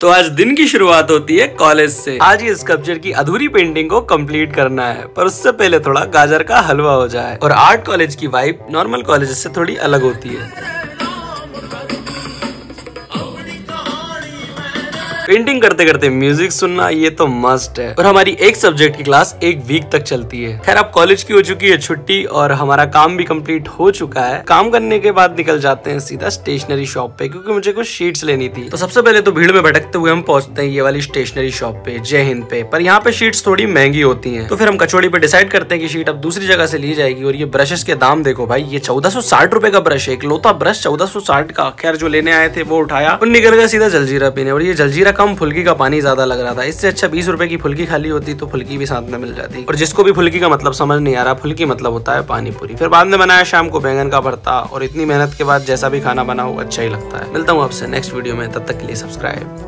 तो आज दिन की शुरुआत होती है कॉलेज से। आज ये स्कल्पचर की अधूरी पेंटिंग को कंप्लीट करना है, पर उससे पहले थोड़ा गाजर का हलवा हो जाए। और आर्ट कॉलेज की वाइब नॉर्मल कॉलेज से थोड़ी अलग होती है। पेंटिंग करते करते म्यूज़िक सुनना ये तो मस्ट है। और हमारी एक सब्जेक्ट की क्लास एक वीक तक चलती है। खैर, अब कॉलेज की हो चुकी है छुट्टी और हमारा काम भी कंप्लीट हो चुका है। काम करने के बाद निकल जाते हैं सीधा स्टेशनरी शॉप पे, क्योंकि मुझे कुछ शीट्स लेनी थी। तो सबसे पहले तो भीड़ में भटकते हुए हम पहुँचते हैं ये वाली स्टेशनरी शॉप पे, जय हिंद पे। पर यहाँ पे शीट्स थोड़ी महँगी होती है। तो फिर हम कचौड़ी पे डिसाइड करते हैं की शीट अब दूसरी जगह से ली जाएगी। और ये ब्रशेस के दाम देखो भाई, ये चौदह सौ साठ रुपए का ब्रश है। एक लोता ब्रश चौदह सौ साठ का। खैर, जो लेने आए थे वो उठाया। और निकल गया सीधा जलजीरा पीने। और ये जलजीरा कम फुल्की का पानी ज़्यादा लग रहा था। इससे अच्छा बीस रुपए की फुल्की खाली होती तो फुल्की भी साथ में मिल जाती। और जिसको भी फुल्की का मतलब समझ नहीं आ रहा, फुल्की मतलब होता है पानी पूरी। फिर बाद में बनाया शाम को बैंगन का भरता और इतनी मेहनत के बाद जैसा भी खाना बना हो अच्छा ही लगता है। मिलता हूँ आपसे नेक्स्ट वीडियो में, तब तक के लिए सब्सक्राइब